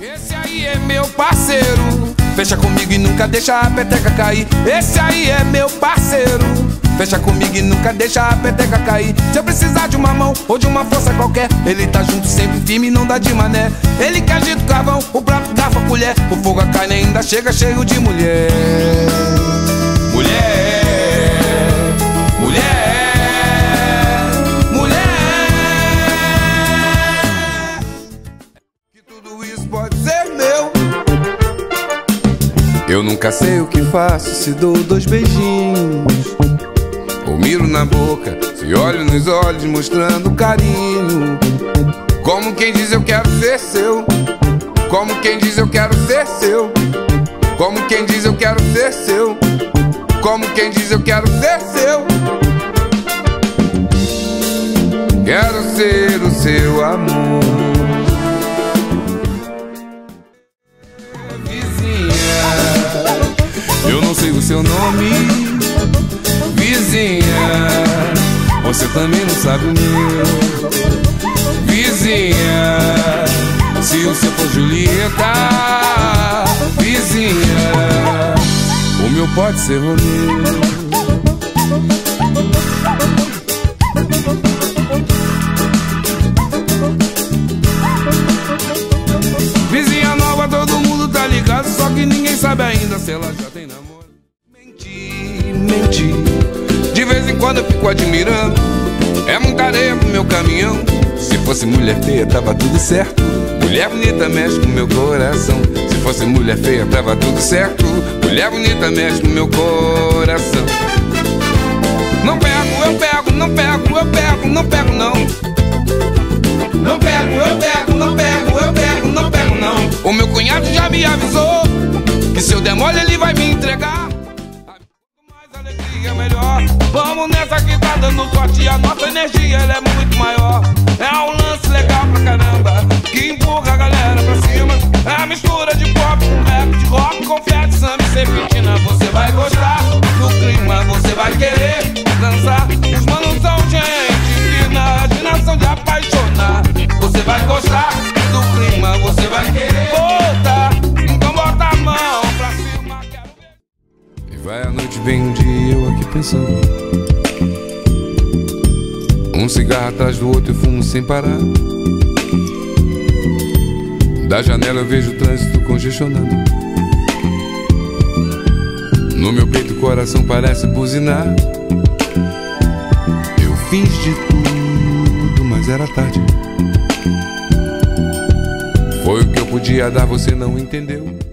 Esse aí é meu parceiro. Fecha comigo e nunca deixa a peteca cair. Esse aí é meu parceiro. Fecha comigo e nunca deixa a peteca cair. Se eu precisar de uma mão ou de uma força qualquer, ele tá junto sempre firme, não dá de mané. Ele que agita o carvão, o prato, garfo, a colher. O fogo, a carne ainda chega cheio de mulher. Mulher, Eu nunca sei o que faço se dou dois beijinhos. Ou miro na boca, se olho nos olhos mostrando carinho. Como quem diz eu quero ser seu. Como quem diz eu quero ser seu. Como quem diz eu quero ser seu. Como quem diz eu quero ser seu. Quero ser o seu amor. Seu nome. Vizinha, você também não sabe o meu. Vizinha, se o seu for Julieta. Vizinha, o meu pode ser Romeu. Vizinha nova, todo mundo tá ligado, só que ninguém sabe ainda se ela já tem namoro. Menti. De vez em quando eu fico admirando. É muita areia pro meu caminhão. Se fosse mulher feia, tava tudo certo. Mulher bonita mexe com meu coração. Se fosse mulher feia, tava tudo certo. Mulher bonita mexe com meu coração. Não pego, eu pego, não pego, eu pego, não pego não. Não pego, eu pego, não pego, eu pego, não pego não. O meu cunhado já me avisou que se eu der mole ele vai me entregar. Alegria melhor. Vamos nessa que tá dando sorte, a nossa energia ela é muito maior. É um lance legal pra caramba que empurra a galera pra cima. É a mistura de pop com rap, de rock, confete, samba e serpentina. Você vai gostar do clima, você vai querer dançar. Os dia eu aqui pensando. Um cigarro atrás do outro e fumo sem parar. Da janela eu vejo o trânsito congestionando. No meu peito o coração parece buzinar. Eu fiz de tudo, mas era tarde. Foi o que eu podia dar, você não entendeu.